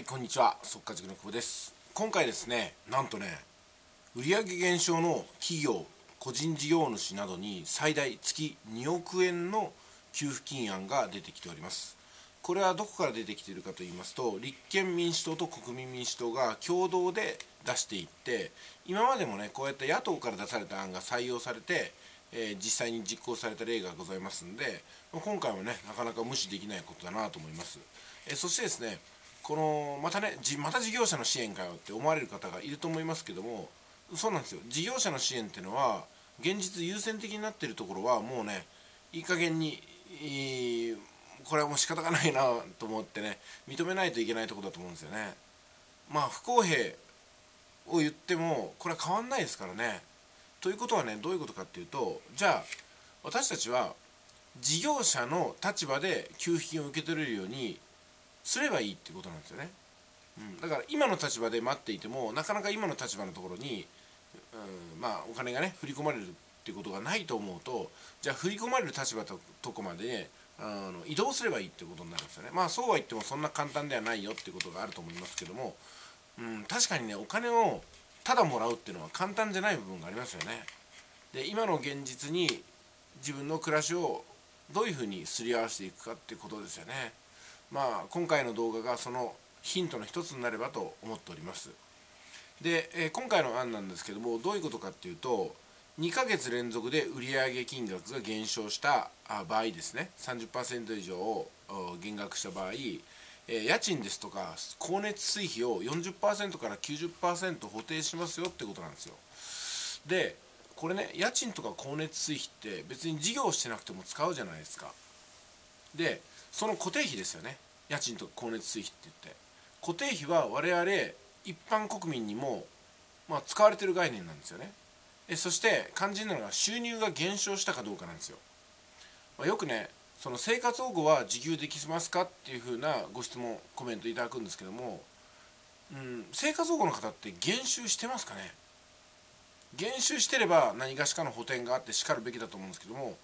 はいこんにちは。速稼塾の久保です。今回ですねなんとね売上減少の企業個人事業主などに最大月2億円の給付金案が出てきております。これはどこから出てきているかと言いますと立憲民主党と国民民主党が共同で出していって今までもねこうやって野党から出された案が採用されて、えー、実際に実行された例がございますんで今回もねなかなか無視できないことだなと思います、え、そしてですねこのまたねまた事業者の支援かよって思われる方がいると思いますけどもそうなんですよ。事業者の支援っていうのは現実優先的になってるところはもうねいい加減にこれはもう仕方がないなと思ってね認めないといけないとこだと思うんですよね。まあ不公平を言ってもこれは変わんないですからね。ということはねどういうことかっていうとじゃあ私たちは事業者の立場で給付金を受け取れるようにすればいいってことなんですよね、うん、だから今の立場で待っていてもなかなか今の立場のところに、うん、まあお金がね振り込まれるっていうことがないと思うとじゃあ振り込まれる立場ととこまで、あの移動すればいいってことになるんですよね。まあそうは言ってもそんな簡単ではないよっていうことがあると思いますけども、うん、確かにねお金をただもらうっていうのは簡単じゃない部分がありますよね。で今の現実に自分の暮らしをどういうふうにすり合わせていくかってことですよね。まあ今回の動画がそのヒントの一つになればと思っております。で、えー、今回の案なんですけどもどういうことかっていうと2ヶ月連続で売上金額が減少した場合ですね。30%以上減額した場合、家賃ですとか光熱水費を40%から90%補填しますよってことなんですよ。でこれね家賃とか光熱水費って別に事業してなくても使うじゃないですか。でその固定費ですよね。家賃と光熱水費って言って。固定費は我々一般国民にも、まあ、使われてる概念なんですよね。えそして肝心なのが収入が減少したかどうかなんですよ、まあ、よくねその生活保護は自給できますかっていうふうなご質問コメントいただくんですけども、うん、生活保護の方って減収してますかね。減収してれば何がしかの補填があってしかるべきだと思うんですけども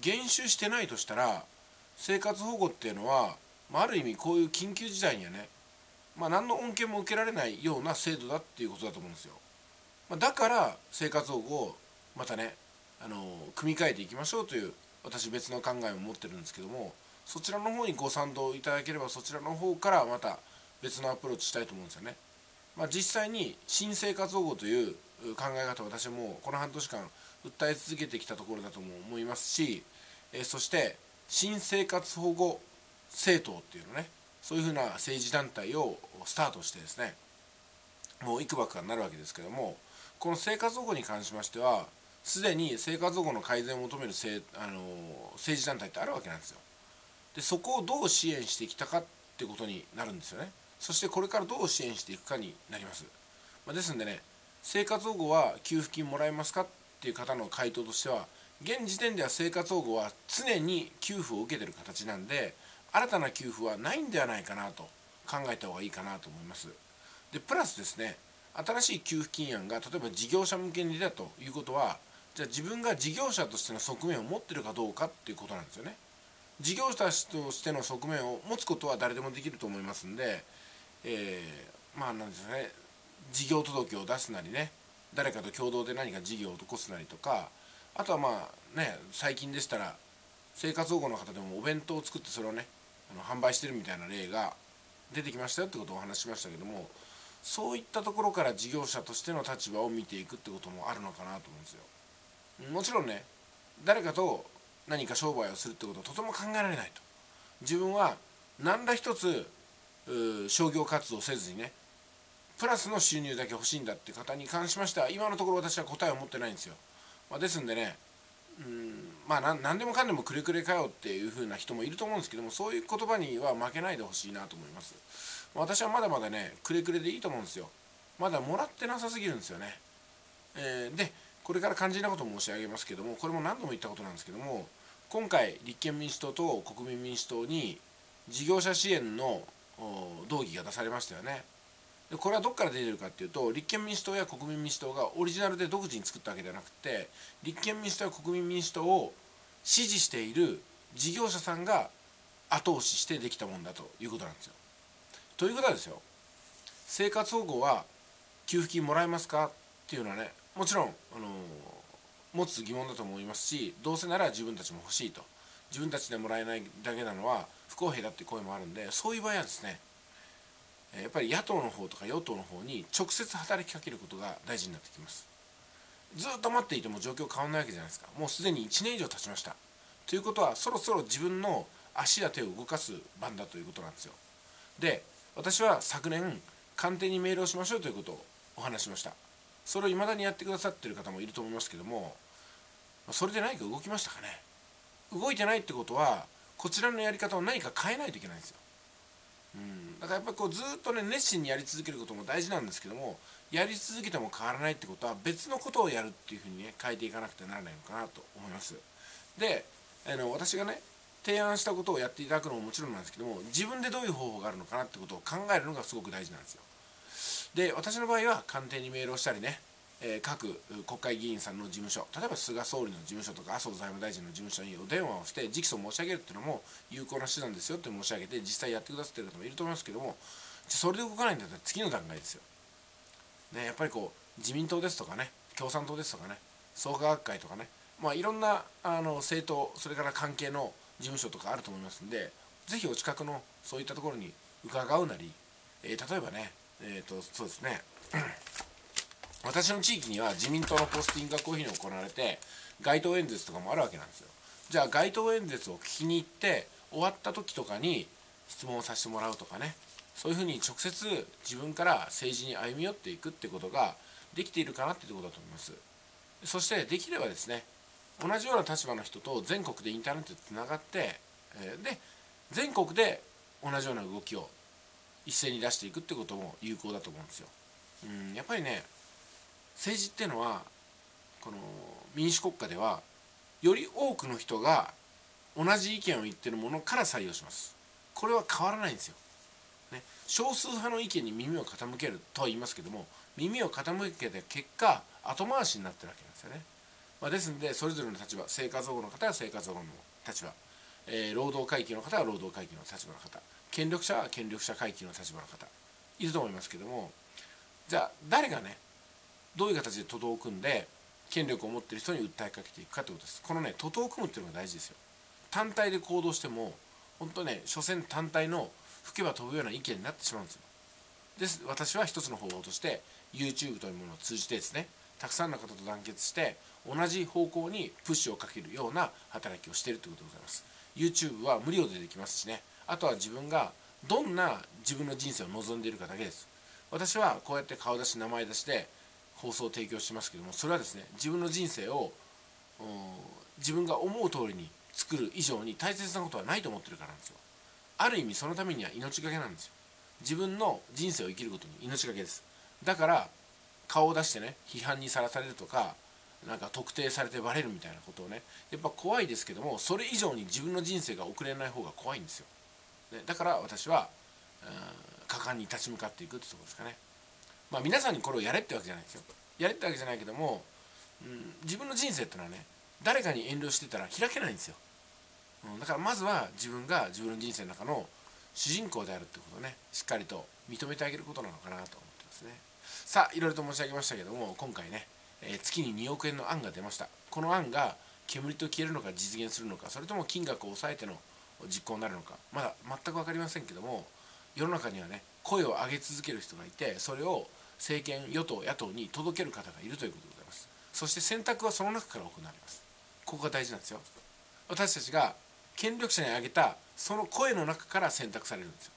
減収してないとしたら生活保護っていうのは、まあ、ある意味こういう緊急事態にはね、まあ、何の恩恵も受けられないような制度だっていうことだと思うんですよ。まあ、だから生活保護をまたねあの組み替えていきましょうという私別の考えを持ってるんですけどもそちらの方にご賛同いただければそちらの方からまた別のアプローチしたいと思うんですよね。まあ、実際に新生活保護という考え方を私もこの半年間訴え続けてきたところだとも思いますし、えそして新生活保護政党っていうのねそういうふうな政治団体をスタートしてですねもういくばくかになるわけですけどもこの生活保護に関しましてはすでに生活保護の改善を求めるせあの政治団体ってあるわけなんですよ。でそこをどう支援してきたかってことになるんですよね。そしてこれからどう支援していくかになります。まあ、ですんでね生活保護は給付金もらえますかっていう方の回答としては現時点では生活保護は常に給付を受けてる形なんで新たな給付はないんではないかなと考えた方がいいかなと思います。でプラスですね新しい給付金案が例えば事業者向けに出たということはじゃあ自分が事業者としての側面を持ってるかどうかっていうことなんですよね。事業者としての側面を持つことは誰でもできると思いますんで、えー、まあなんですね事業届を出すなりね誰かと共同で何か事業を起こすなりとかあとはまあね最近でしたら生活保護の方でもお弁当を作ってそれをねあの販売してるみたいな例が出てきましたよってことをお話ししましたけどもそういったところから事業者としての立場を見ていくってこともあるのかなと思うんですよ。もちろんね誰かと何か商売をするってことはとても考えられないと自分は何ら一つ商業活動せずにねプラスの収入だけ欲しいんだって方に関しましては今のところ私は答えを持ってないんですよまあ、ですんでねうんまあ何でもかんでもくれくれかよっていう風な人もいると思うんですけどもそういう言葉には負けないでほしいなと思います。私はまだまだねくれくれでいいと思うんですよ。まだもらってなさすぎるんですよね、えー、でこれから肝心なことを申し上げますけどもこれも何度も言ったことなんですけども今回立憲民主党と国民民主党に事業者支援の動議が出されましたよね。でこれはどこから出てるかっていうと立憲民主党や国民民主党がオリジナルで独自に作ったわけではなくて立憲民主党や国民民主党を支持している事業者さんが後押ししてできたもんだということなんですよ。ということはですよ生活保護は給付金もらえますかっていうのはねもちろん、あの持つ疑問だと思いますしどうせなら自分たちも欲しいと自分たちでもらえないだけなのは不公平だって声もあるんでそういう場合はですねやっぱり野党の方とか与党の方に直接働きかけることが大事になってきます。ずっと待っていても状況変わらないわけじゃないですか。もうすでに1年以上経ちました。ということはそろそろ自分の足や手を動かす番だということなんですよ。で私は昨年官邸にメールをしましょうということをお話しました。それを未だにやってくださってる方もいると思いますけどもそれで何か動きましたかね。動いてないってことはこちらのやり方を何か変えないといけないんですよ。うん。だからやっぱりこうずっとね熱心にやり続けることも大事なんですけどもやり続けても変わらないってことは別のことをやるっていうふうにね変えていかなくてならないのかなと思います。であの私がね提案したことをやっていただくのももちろんなんですけども自分でどういう方法があるのかなってことを考えるのがすごく大事なんですよ。で私の場合は官邸にメールをしたりね、え、各国会議員さんの事務所例えば菅総理の事務所とか麻生財務大臣の事務所にお電話をして直訴を申し上げるっていうのも有効な手段ですよって申し上げて実際やってくださってる方もいると思いますけどもそれで動かないんだったら次の段階ですよ、ね、やっぱりこう自民党ですとかね共産党ですとかね創価学会とかねまあいろんなあの政党それから関係の事務所とかあると思いますんで是非お近くのそういったところに伺うなり、えー、例えばねえっ、ー、とそうですね。私の地域には自民党のポスティングがこういうふうに行われて街頭演説とかもあるわけなんですよ。じゃあ街頭演説を聞きに行って終わった時とかに質問をさせてもらうとかね。そういうふうに直接自分から政治に歩み寄っていくってことができているかなっていうことだと思います。そしてできればですね同じような立場の人と全国でインターネットでつながって、えで全国で同じような動きを一斉に出していくってことも有効だと思うんですよ。うんやっぱりね政治っていうのはこの民主国家ではより多くの人が同じ意見を言ってるものから採用します。これは変わらないんですよ。ね、少数派の意見に耳を傾けるとは言いますけども耳を傾けた結果後回しになってるわけなんですよね。まあ、ですのでそれぞれの立場生活保護の方は生活保護の立場、えー、労働階級の方は労働階級の立場の方権力者は権力者階級の立場の方いると思いますけどもじゃあ誰がねどういう形で徒党を組んで権力を持ってる人に訴えかけていくかということです。このね徒党を組むっていうのが大事ですよ。単体で行動しても本当ね所詮単体の吹けば飛ぶような意見になってしまうんですよ。です私は一つの方法として YouTube というものを通じてですねたくさんの方と団結して同じ方向にプッシュをかけるような働きをしているということでございます。YouTube は無料でできますしね。あとは自分がどんな自分の人生を望んでいるかだけです。私はこうやって顔出し名前出しで放送を提供してますけどもそれはですね自分の人生を自分が思う通りに作る以上に大切なことはないと思ってるからなんですよ。ある意味そのためには命がけなんですよ。自分の人生を生きることに命がけです。だから顔を出してね批判にさらされるとかなんか特定されてバレるみたいなことをねやっぱ怖いですけどもそれ以上に自分の人生が送れない方が怖いんですよ、ね、だから私は果敢に立ち向かっていくってとこですかね。まあ皆さんにこれをやれってわけじゃないですよ。やれってわけじゃないけども、うん、自分の人生ってのはね誰かに遠慮してたら開けないんですよ、うん、だからまずは自分が自分の人生の中の主人公であるってことをねしっかりと認めてあげることなのかなと思ってますね。さあいろいろと申し上げましたけども今回ね、えー、月に2億円の案が出ました。この案が煙と消えるのか実現するのかそれとも金額を抑えての実行になるのかまだ全く分かりませんけども世の中にはね声を上げ続ける人がいてそれを政権与党野党に届ける方がいるということでございます。そして選択はその中から行われます。ここが大事なんですよ。私たちが権力者に挙げたその声の中から選択されるんですよ。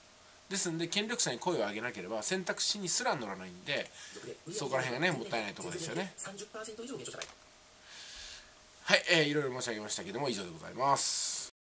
ですんで権力者に声を上げなければ選択肢にすら乗らないんでそこら辺がねもったいないところですよね。はい、えー、いろいろ申し上げましたけども以上でございます